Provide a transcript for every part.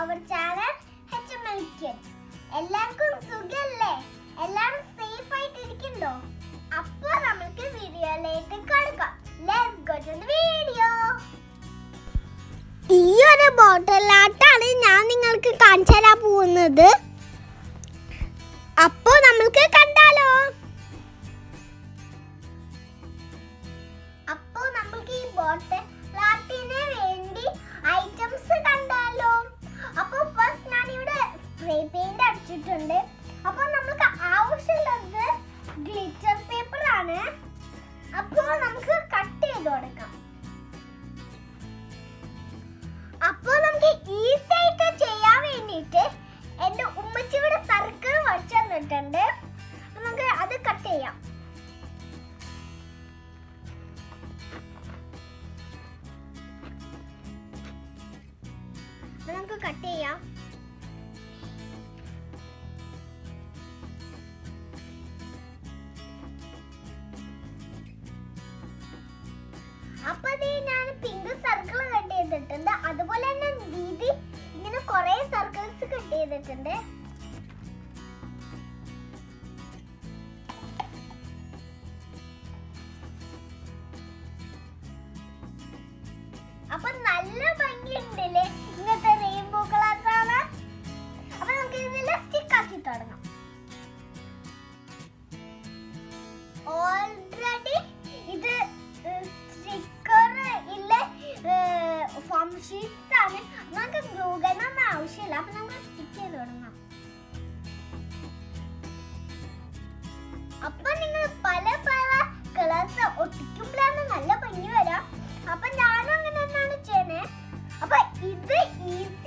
അവർ channel H M L എല്ലാവർക്കും സുഖല്ലേ? എല്ലാവരും സേഫ് ആയിട്ട് ഇരിക്കണ്ടോ അപ്പോൾ നമുക്ക് വീഡിയോയിലേക്ക് കടക്കാം. Let's go to the video ഈ ഒരു ബോട്ടിലാട്ടാണ് ഞാൻ നിങ്ങൾക്ക് കാണിച്ചു തരാൻ പോകുന്നത്. അപ്പോ നമ്മൾക്ക് കണ്ടാലോ? അപ്പോ നമ്മൾക്ക് ഈ ബോട്ടിലാട്ടിന് ठंडे അപ്പൊ ഞാൻ പിങ്ക് സർക്കിൾ കട്ട് ചെയ്തിട്ടുണ്ട്. അതുപോലെ സർക്കിൾസ് കട്ട് ചെയ്തിട്ടുണ്ട്. നല്ല ഭംഗിയുണ്ടല്ലേ? ഇങ്ങനത്തെ ആണ് നമുക്ക് ഗ്ലൂഗനൊന്നും ആവശ്യമില്ല. അപ്പൊ നമുക്ക് സ്റ്റിച്ച് ചെയ്ത് തുടങ്ങാം. അപ്പൊ നിങ്ങൾ പല പല കളേഴ്സ് ഒട്ടിക്കുമ്പോഴാണ് നല്ല ഭംഗി വരാം. അപ്പൊ ഞാനും അങ്ങനെ തന്നെയാണ് ചെയ്യണേ അപ്പൊ ഇത് ഈസിയാണ്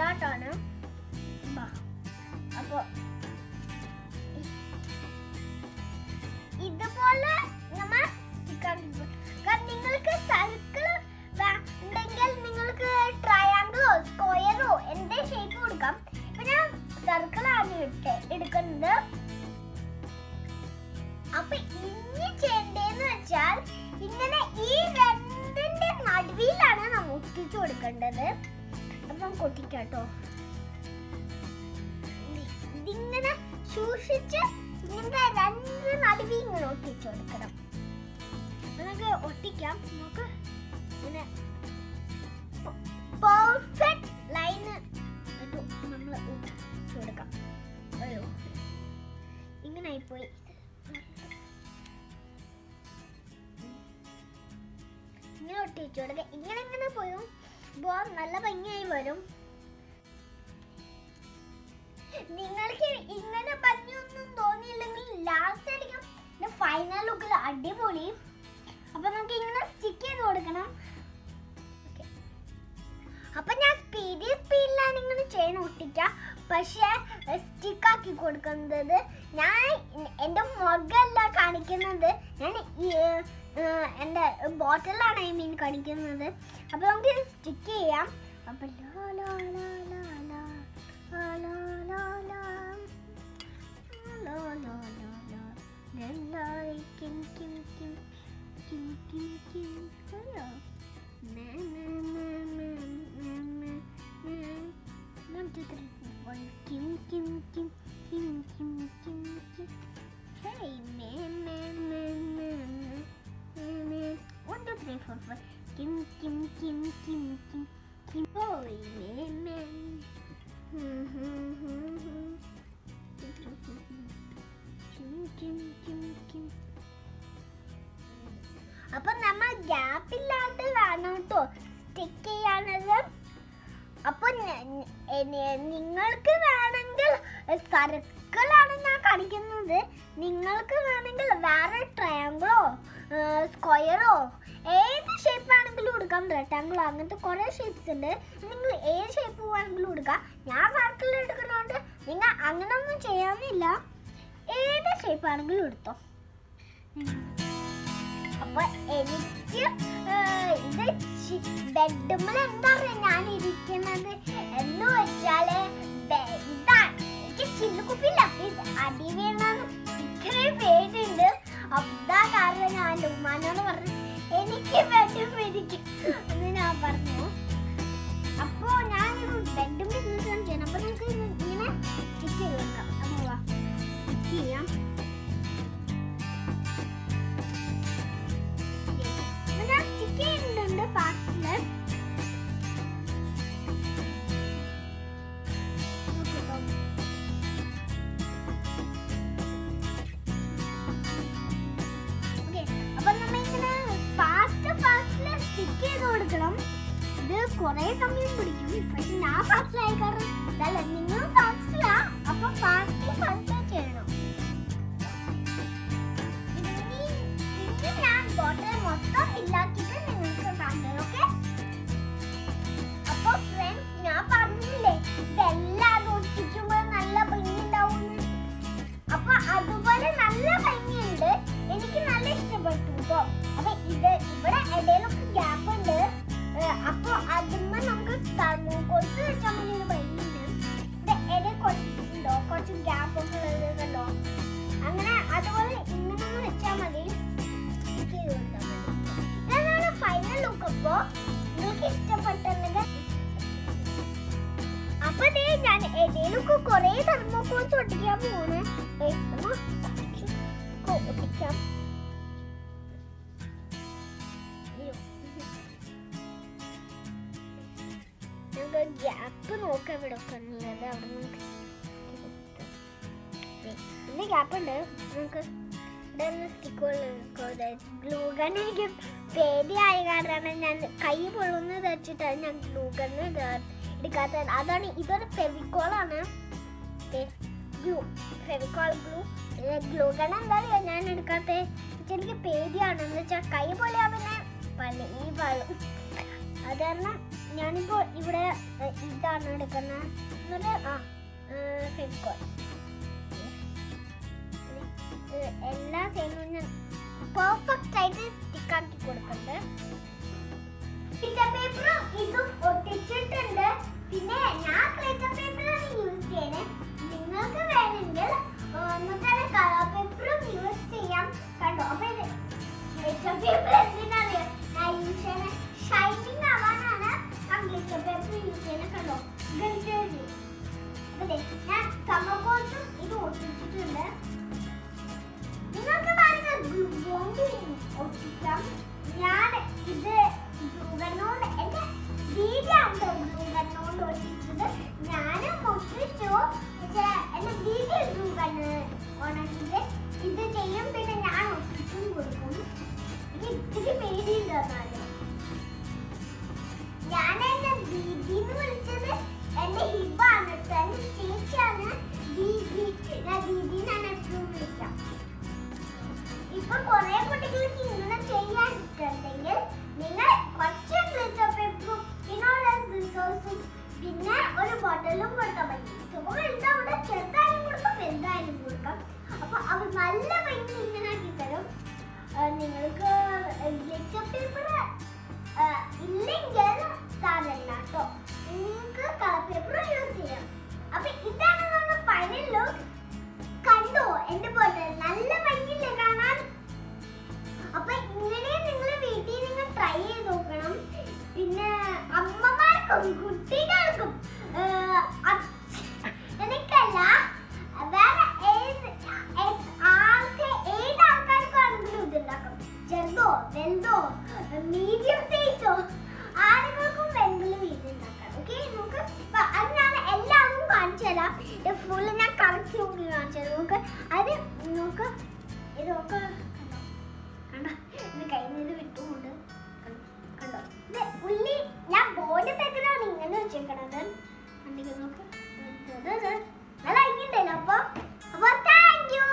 പറ്റുന്ന ബോട്ടിലാട്ടാണ് അപ്പൊ ഇതുപോലെ നമ്മൾ നിങ്ങൾക്ക് സർക്കിൾ ഉണ്ടെങ്കിൽ നിങ്ങൾക്ക് ട്രയാങ്കിളോ സ്ക്വയറോ എന്ത് ഷേപ്പ് കൊടുക്കാം. ഇപ്പൊ ഞാൻ സർക്കിളാണ് ഇട്ട് എടുക്കുന്നത്. അപ്പൊ ഇനി ചെയ്യേണ്ടതെന്ന് വെച്ചാൽ ഇങ്ങനെ ഈ രണ്ടിന്റെ നടുവിലാണ് നമ്മൾ ഒട്ടിച്ചു കൊടുക്കേണ്ടത്. അപ്പൊ കൊട്ടിക്കാട്ടോ ഇതിങ്ങനെ സൂക്ഷിച്ച് ഇങ്ങനത്തെ രണ്ട് നടുവി ഇങ്ങനെ ഒട്ടിച്ചു കൊടുക്കണം. നമുക്ക് ഒട്ടിക്കാം. നമുക്ക് ഇങ്ങനെ പെർഫെക്റ്റ് ലൈന് നമ്മൾ ഒട്ടിച്ചു കൊടുക്കാം. അയ്യോ. ഇങ്ങനെ ആയിപ്പോയി ഇങ്ങനെ ഒട്ടിച്ചു കൊടുക്കുക ഇങ്ങനെ ഇങ്ങനെ പോയും? ബോ നല്ല ഭംഗിയായി വരും. നിങ്ങൾക്ക് ഇങ്ങനെ ഭംഗിയൊന്നും തോന്നിയില്ലെങ്കിൽ ലാസ്റ്റ് അടിക്കും ഫൈനൽ ലുക്കിൽ അടിപൊളി. അപ്പൊ നമുക്ക് ഇങ്ങനെ സ്റ്റിക്ക് ചെയ്ത് കൊടുക്കണം. അപ്പൊ ഞാൻ സ്പീഡി സ്പീഡിലാണ് ഇങ്ങനെ ചെയിൻ ഒട്ടിക്ക പക്ഷേ സ്റ്റിക്ക് ആക്കി കൊടുക്കുന്നത് ഞാൻ എന്റെ മുഖമല്ല കാണിക്കുന്നത്. ഞാൻ എന്റെ ബോട്ടിലാണ് ഈ മീൻ കാണിക്കുന്നത് അപ്പൊ നമുക്ക് സ്റ്റിക്ക് ചെയ്യാം. അപ്പൊ Kim Kim Kim Kim Kim Kim. Holy man അപ്പൊ നമ്മൾ ഗ്യാപ്പ് ഇല്ലാത്തതാണ് കേട്ടോ. സ്റ്റിക്ക് ചെയ്യാനത്. അപ്പൊ നിങ്ങൾക്ക് വേണമെങ്കിൽ സർക്കാർ സർക്കിളാണ് ഞാൻ കാണിക്കുന്നത്. നിങ്ങൾക്ക് വേണമെങ്കിൽ വേറെ ട്രയാങ്കിളോ സ്ക്വയറോ ഏത് ഷേപ്പ് ആണെങ്കിലും കൊടുക്കാം റെക്ടാങ്കിളോ അങ്ങനത്തെ കുറേ ഷേപ്സ് ഉണ്ട്. നിങ്ങൾ ഏത് ഷേപ്പ് വേണമെങ്കിലും കൊടുക്കാം ഞാൻ സർക്കിൾ എടുക്കുന്നതുകൊണ്ട് നിങ്ങൾ അങ്ങനൊന്നും ചെയ്യാനില്ല. ഏത് ഷേപ്പ് ആണെങ്കിലും എടുത്തോ അപ്പൊ എനിക്ക് ഇത് ബെഡുമ്മൽ എന്താ പറയുക ഞാൻ ഇരിക്കുന്നത് എന്ന് വെച്ചാൽ ബെഡാണ് എനിക്ക് ചില്ലുകുപ്പിയില്ല ഇത് അടി വീണെന്ന് തെർമോക്കോൾസ് ഒട്ടിക്കാൻ പോണ് ദേ, ഒന്ന് കൊ- ഒട്ടിക്കാം ഗ്യാപ്പ് നോക്കാം ഇവിടെ ഒക്കെ അവിടെ നമുക്ക് ഇതിന് ഗ്യാപ്പ് ഉണ്ട് നമുക്ക് ഇവിടെ സ്റ്റിക്കുകൾ ഗ്ലൂ എനിക്ക് പേടിയായ കാരണമാണ് ഞാൻ കൈ പൊള്ളുന്നത് വെച്ചിട്ടാണ് ഞാൻ ഗ്ലൂ എടുക്കാത്തത് അതാണ് ഇതൊരു ഫെവിക്കോളാണ് glue Fevicol glue glue gun എന്താ പറയുക ഞാൻ എടുക്കാത്ത എനിക്ക് പേടിയാണ്. എന്ന് വെച്ചാൽ കൈ പൊളിയാ പിന്നെ പല ഈ വെള്ളം അത് കാരണം ഞാനിപ്പോൾ ഇവിടെ ഇതാണ് എടുക്കുന്നത് എന്നിട്ട് ആ ഫെവിക്കോൾ എല്ലാ സൈഡിലും ഞാൻ പെർഫെക്റ്റ് ആയിട്ട് സ്റ്റിക്കാക്കി കൊടുക്കുന്നുണ്ട് പേപ്പറും ഇതും ഒട്ടിച്ചിട്ടുണ്ട്. പിന്നെ ഞാൻ പേപ്പറാണ് യൂസ് ചെയ്യുന്നത് നിങ്ങൾക്ക് വേണമെങ്കിൽ ഒന്നുകൂടെ കളർ പേപ്പറും യൂസ് ചെയ്യാം. കണ്ടോ? അപ്പൊ ഇത് പേപ്പർ നിങ്ങൾക്ക് ഗ്ലിറ്റർ പേപ്പർ ഇല്ലെങ്കിൽ സാധനം കേട്ടോ. നിങ്ങൾക്ക് കളർ പേപ്പർ യൂസ് ചെയ്യാം. അപ്പൊ ഇതാണ് നമ്മുടെ ഫൈനൽ ലുക്ക് കണ്ടോ? എന്റെ പോലെ നല്ല ഭംഗിയില്ലേ കാണാൻ? അപ്പൊ ഇങ്ങനെ നിങ്ങൾ വീട്ടിൽ നിങ്ങൾ ട്രൈ ചെയ്ത് നോക്കണം. പിന്നെ അമ്മമാർക്കും കുട്ടികൾക്കും ഫുള്ള് ഞാൻ കളക്ട് നോക്കി കാണിച്ചത്. നമുക്ക് അത് നമുക്ക് ഇത് നോക്ക്. കണ്ടോ? ഇത് കയ്യിൽ നിന്ന് വിട്ടുകൊണ്ട് കണ്ടോ? ഇത് ഉള്ളി ഞാൻ ബോർഡ് പേപ്പറാണ് ഇങ്ങനെ വെച്ചേക്കണത്. കണ്ടിട്ട് നോക്ക്. ഇത് ഇത് ഇത്. നല്ല ഭംഗിയുണ്ടല്ലോ അപ്പൊ അപ്പൊ താങ്ക് യു